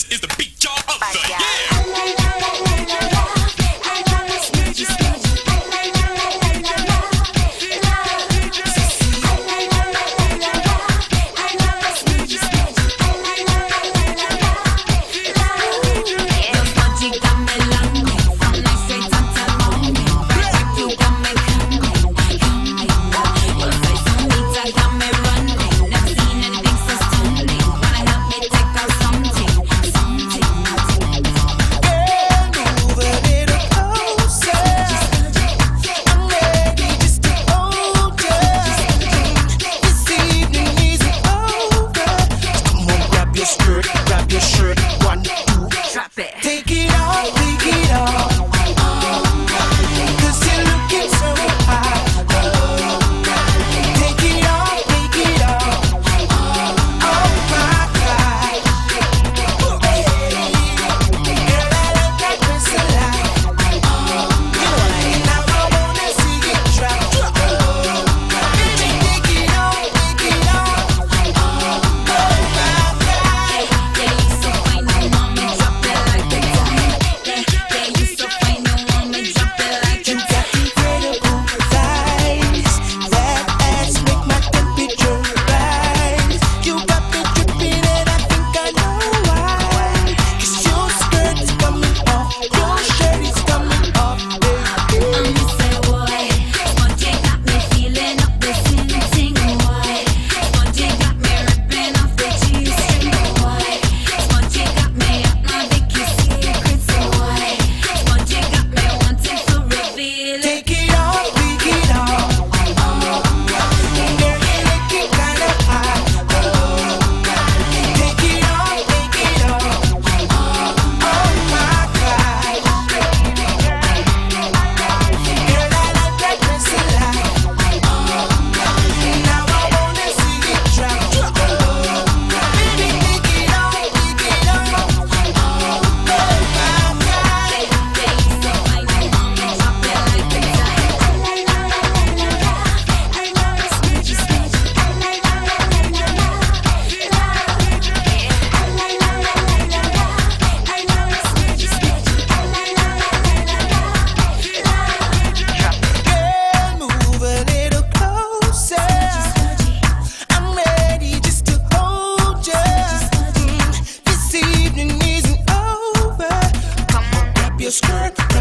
This is the beat y'all of the year.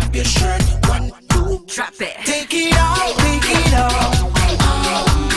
Grab your shirt, one, two, drop it. Take it off, take it off.